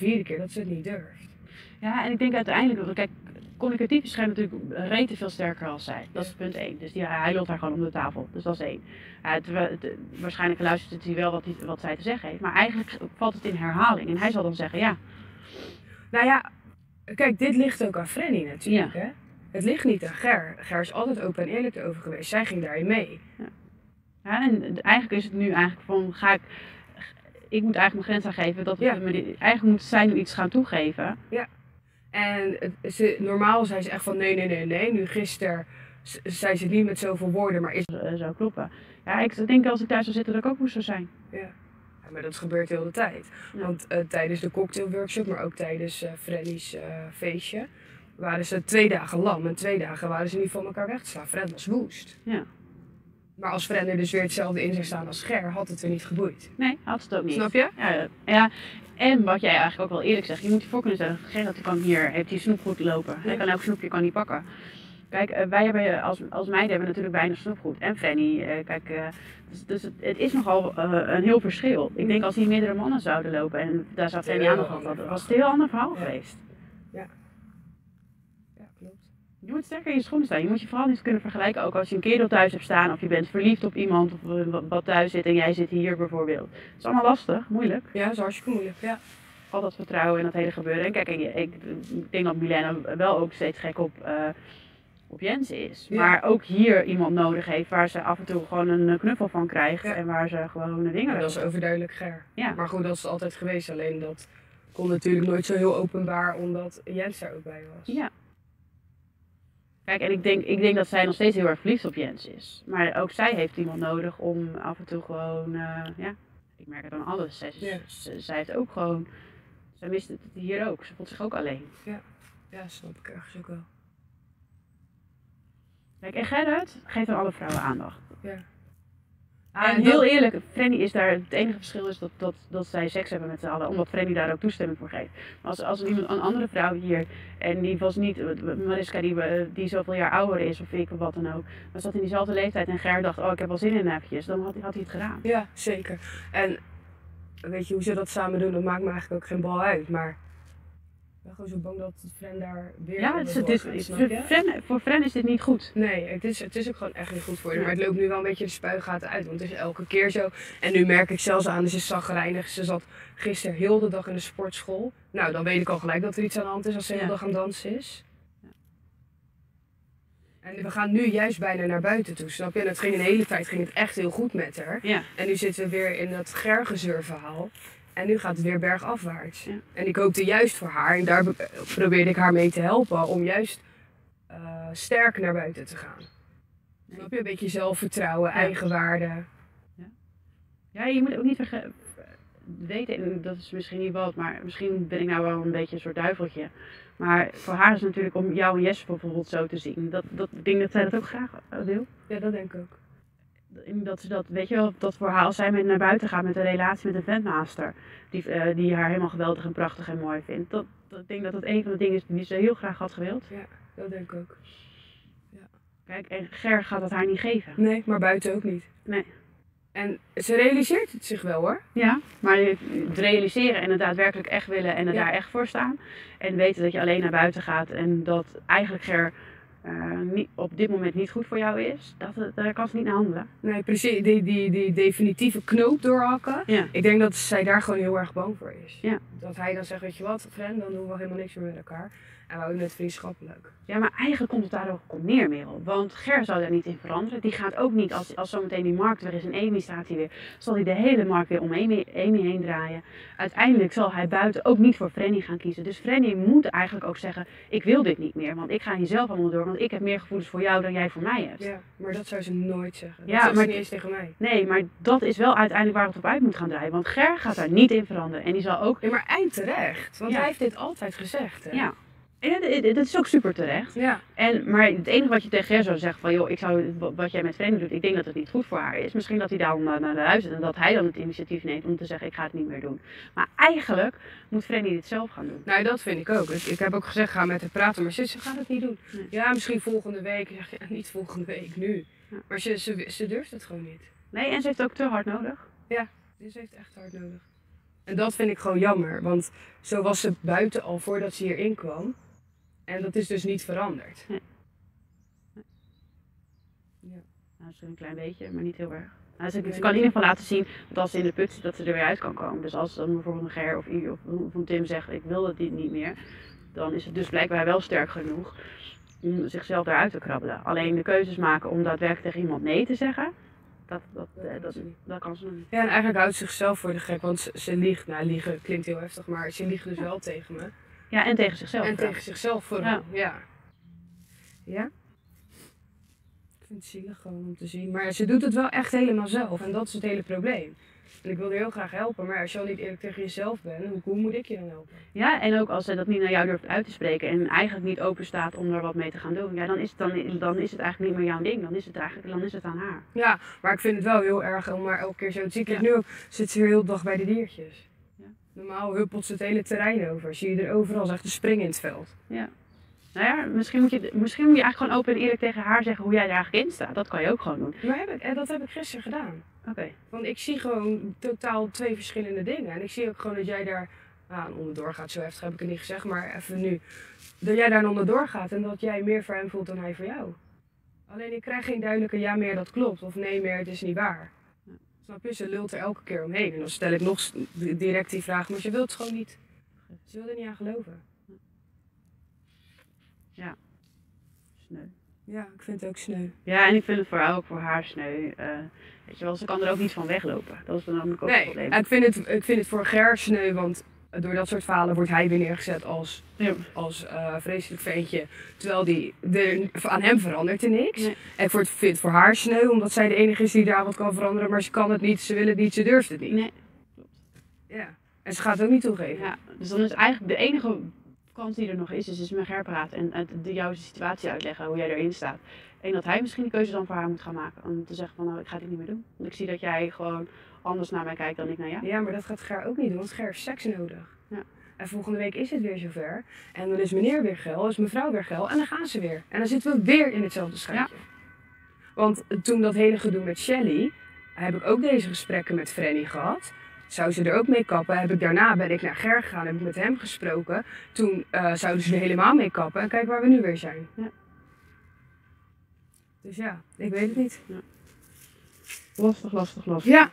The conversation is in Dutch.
vierde keer dat ze het niet durft. Ja, en ik denk uiteindelijk, kijk, communicatief is hij natuurlijk rete veel sterker als zij. Dat is punt één. Dus die, hij loopt haar gewoon om de tafel. Dus dat is één. Uh, terwijl, waarschijnlijk luistert hij wel wat, hij- wat zij te zeggen heeft. Maar eigenlijk valt het in herhaling. En hij zal dan zeggen, ja, Nou ja, kijk, dit ligt ook aan Frenny natuurlijk. Hè? Het ligt niet aan Ger. Ger is altijd open en eerlijk erover geweest. Zij ging daarin mee. Ja, en eigenlijk is het nu eigenlijk van, ga ik, ik moet eigenlijk mijn grens aangeven. Dat Ja. me eigenlijk moet zij nu iets gaan toegeven. En het- ze, normaal zei ze echt van nee, nee, nee, nee. Nu gisteren zei ze het niet met zoveel woorden, maar is... eh, zou kloppen. Ja, ik denk als ik thuis zou zitten dat ik ook moest zo zijn. Ja. Ja, maar dat gebeurt heel de tijd. Ja. Want eh, tijdens de cocktailworkshop, maar ook tijdens eh Frenny's eh, feestje, waren ze twee dagen lam. En twee dagen waren ze niet van elkaar weg te slaan. Fred was woest. Ja. Maar als Fren er dus weer hetzelfde in zou staan als Ger, had het er niet geboeid. Nee, had het ook niet. Snap je? Ja, ja, en wat jij eigenlijk ook wel eerlijk zegt, je moet je voor kunnen stellen, Gerrit kan hier, heeft hij snoepgoed lopen. Hij kan elk snoepje kan hij pakken. Kijk, eh, wij hebben als, als meiden hebben natuurlijk weinig snoepgoed. En Fanny, eh, kijk, eh, dus, dus het, het is nogal een heel verschil. Ik denk als hier meerdere mannen zouden lopen en daar zou Fanny aan nog verhaal. was het een heel ander verhaal Ja. geweest. Ja. Je moet sterker in je schoenen staan. Je moet je vooral niet kunnen vergelijken. Ook als je een kerel thuis hebt staan of je bent verliefd op iemand of eh, wat- thuis zit en jij zit hier bijvoorbeeld. Het is allemaal lastig, moeilijk. Ja, dat is hartstikke moeilijk. Ja. al dat vertrouwen en dat hele gebeuren. En kijk, ik, denk dat Milena wel ook steeds gek op, eh, op Jens is. Ja. Maar ook hier iemand nodig heeft waar ze af en toe gewoon een knuffel van krijgt. Ja. En waar ze gewoon de dingen Ja, dat is overduidelijk Ger. Ja. Maar goed, dat is altijd geweest. Alleen dat kon natuurlijk nooit zo heel openbaar, omdat Jens daar ook bij was. Ja. Kijk, en ik denk, ik denk dat zij nog steeds heel erg verliefd op Jens is. Maar ook zij heeft iemand nodig om af en toe gewoon, eh, ja, ik merk het aan alles. Zij, Ja. ze- zij heeft ook gewoon, zij mist het hier ook. Ze voelt zich ook alleen. Ja, snap ik ergens ook wel. Kijk, en Gerrit geeft aan alle vrouwen aandacht. Ja. En heel eerlijk, Frenny is daar, het enige verschil is dat, dat, dat zij seks hebben met z'n allen, omdat Frenny daar ook toestemming voor geeft. Maar als, als iemand, een andere vrouw hier, en die was niet, Mariska die, eh, die zoveel jaar ouder is of ik wat dan ook, maar zat in diezelfde leeftijd en Ger dacht, oh ik heb wel zin in eventjes, dan had, hij- had hij het gedaan. Ja, zeker. En weet je, hoe ze dat samen doen, dat maakt me eigenlijk ook geen bal uit. Maar ik ben gewoon zo bang dat Fren daar weer Ja, het is, is? Fren, voor Fren is dit niet goed. Nee, het is, het is ook gewoon echt niet goed voor je. Maar het loopt nu wel een beetje de spuigaten uit. Want het is elke keer zo. En nu merk ik zelfs aan, ze is zagrijnig. Ze zat gisteren heel de dag in de sportschool. Nou, dan weet ik al gelijk dat er iets aan de hand is als ze de hele dag aan dansen is. En we gaan nu juist bijna naar buiten toe, snap je? En het ging een hele tijd ging het echt heel goed met haar. Ja. En nu zitten we weer in dat gergezeurverhaal. En nu gaat het weer bergafwaarts. Ja. En ik hoopte juist voor haar, en daar be- probeerde ik haar mee te helpen, om juist eh, sterk naar buiten te gaan. Snap je? Een beetje zelfvertrouwen, Ja. eigenwaarde. Ja, je moet ook niet verge- weten, en dat is misschien niet wat, maar misschien ben ik nou wel een beetje een soort duiveltje. Maar voor haar is het natuurlijk om jou en Jesse bijvoorbeeld zo te zien. Dat, dat, ik denk dat zij dat ook graag eh, wil. Ja, dat denk ik ook. Dat ze dat, weet je wel, dat als zij met naar buiten gaat met een relatie met een ventmaster, die, eh, die haar helemaal geweldig en prachtig en mooi vindt. Dat, dat, ik denk dat dat een van de dingen is die ze heel graag had gewild. Dat denk ik ook. Kijk, en Ger gaat dat haar niet geven. Nee, maar buiten ook niet. Nee. En ze realiseert het zich wel hoor. Ja, maar het realiseren en het daadwerkelijk echt willen en er Ja. daar echt voor staan. En weten dat je alleen naar buiten gaat en dat eigenlijk Ger eh, niet, op dit moment niet goed voor jou is, dat, het- daar kan ze niet naar handelen. Nee, precies. Die, die, die definitieve knoop doorhakken. Ja. Ik denk dat zij daar gewoon heel erg bang voor is. Ja. Dat hij dan zegt, weet je wat, Fren, dan doen we helemaal niks meer met elkaar. En we houden het vriendschappelijk. Ja, maar eigenlijk komt het daar ook op neer, Merel. Want Ger zou daar niet in veranderen. Die gaat ook niet, als, als zometeen die markt weer is en Amy staat hier weer, zal hij de hele markt weer om Amy, Amy heen draaien. Uiteindelijk zal hij buiten ook niet voor Frenny gaan kiezen. Dus Frenny moet eigenlijk ook zeggen, ik wil dit niet meer. Want ik ga hier zelf allemaal door, want ik heb meer gevoelens voor jou dan jij voor mij hebt. Ja, maar dat zou ze nooit zeggen. Dat Ja, zegt ze maar- niet eens tegen mij. Nee, maar dat is wel uiteindelijk waar het op uit moet gaan draaien. Want Ger gaat daar niet in veranderen. En die zal ook, Ja, maar eind terecht. Want Ja. hij heeft dit altijd gezegd. Hè? ja. En dat- is ook super terecht. Ja. En, maar het enige wat je tegen Ger zou zeggen van, joh, ik zou, wat jij met Frenny doet, ik denk dat het niet goed voor haar is. Misschien dat hij daarom naar, naar luistert en dat hij dan het initiatief neemt om te zeggen, ik ga het niet meer doen. Maar eigenlijk moet Frenny dit zelf gaan doen. Nou, dat vind ik ook. Ik, ik heb ook gezegd, ga met haar praten. Maar ze, ze gaat het niet doen. Nee. Ja, misschien volgende week. Zeg, ja, niet volgende week, nu. Ja. Maar ze, ze, ze durft het gewoon niet. Nee, en ze heeft ook te hard nodig. Dus ze heeft echt hard nodig. En dat vind ik gewoon jammer, want zo was ze buiten al voordat ze hierin kwam. En dat is dus niet veranderd. Nou, misschien een klein beetje, maar niet heel erg. Nou, ze, ze kan in ieder geval laten zien dat als ze in de put zit, dat ze er weer uit kan komen. Dus als dan bijvoorbeeld een Ger of, I of, Tim zegt, ik wil dat dit niet meer, dan is het dus blijkbaar wel sterk genoeg om zichzelf eruit te krabbelen. Alleen de keuzes maken om daadwerkelijk tegen iemand nee te zeggen, dat, dat, eh, dat, dat kan ze niet. Ja, en eigenlijk houdt ze zichzelf voor de gek, want ze, ze liegt. Nou, liegen klinkt heel heftig, maar ze liegt dus wel tegen me. Ja, en tegen zichzelf. En tegen zichzelf vooral, ja. Ja? Ik vind het zielig gewoon om te zien. Maar ze doet het wel echt helemaal zelf en dat is het hele probleem. En ik wil haar heel graag helpen, maar als je al niet eerlijk tegen jezelf bent, hoe, hoe moet ik je dan helpen? Ja, en ook als zij dat niet naar jou durft uit te spreken en eigenlijk niet open staat om er wat mee te gaan doen, ja, dan, is het dan, dan is het eigenlijk niet meer jouw ding. Dan is het eigenlijk dan is het aan haar. Ja, maar ik vind het wel heel erg om maar elke keer zo te zien. Nu zit ze hier heel dag bij de diertjes. Ja. Normaal huppelt ze het hele terrein over. Zie je er overal, ze echt te springen in het veld. Nou ja, misschien moet, je, misschien moet je eigenlijk gewoon open en eerlijk tegen haar zeggen hoe jij er eigenlijk in staat. Dat kan je ook gewoon doen. Maar heb ik, en dat heb ik gisteren gedaan. Oké. Want ik zie gewoon totaal twee verschillende dingen. En ik zie ook gewoon dat jij daar aan onderdoor gaat. Zo heftig heb ik het niet gezegd, maar even nu. Dat jij daar onderdoor gaat en dat jij meer voor hem voelt dan hij voor jou. Alleen ik krijg geen duidelijke ja meer, dat klopt. Of nee meer, het is niet waar. Ja. Snap je? Ze lult er elke keer omheen. En dan stel ik nog direct die vraag, maar ze wil het gewoon niet. Ze wil er niet aan geloven. Sneu. Ja, ik vind het ook sneu. Ja, en ik vind het voor haar ook voor haar sneu. eh, weet je wel, ze kan er ook niet van weglopen. Dat is dan ook het Nee, probleem. ik vind, het, ik vind het voor Ger sneu, want door dat soort verhalen wordt hij weer neergezet als, Ja. als eh, vreselijk ventje. Terwijl die, er, aan hem verandert er niks. Nee. En vind het- vind het voor haar sneu, omdat zij de enige is die daar wat kan veranderen. Maar ze kan het niet, ze wil het niet, ze durft het niet. Nee. Ja. En ze gaat het ook niet toegeven. Ja, dus dan is eigenlijk de enige kant die er nog is, is, is met Ger praten en het- de juiste situatie uitleggen, hoe jij erin staat. En dat hij misschien die keuze dan voor haar moet gaan maken. Om te zeggen van nou, ik ga dit niet meer doen. Want ik zie dat jij gewoon anders naar mij kijkt dan ik naar jou. Ja, maar dat gaat Ger ook niet doen, want Ger heeft seks nodig. Ja. En volgende week is het weer zover. En dan is meneer weer geil, is mevrouw weer geil. En dan gaan ze weer. En dan zitten we weer in hetzelfde schuitje. Want toen dat hele gedoe met Shelly, heb ik ook deze gesprekken met Frenny gehad. Zou ze er ook mee kappen? Heb ik daarna ben ik naar Ger gegaan, heb ik met hem gesproken. Toen eh, zouden ze er helemaal mee kappen. En kijk waar we nu weer zijn. Ja. Dus ja, ik weet het niet. Lastig, lastig, lastig. Ja,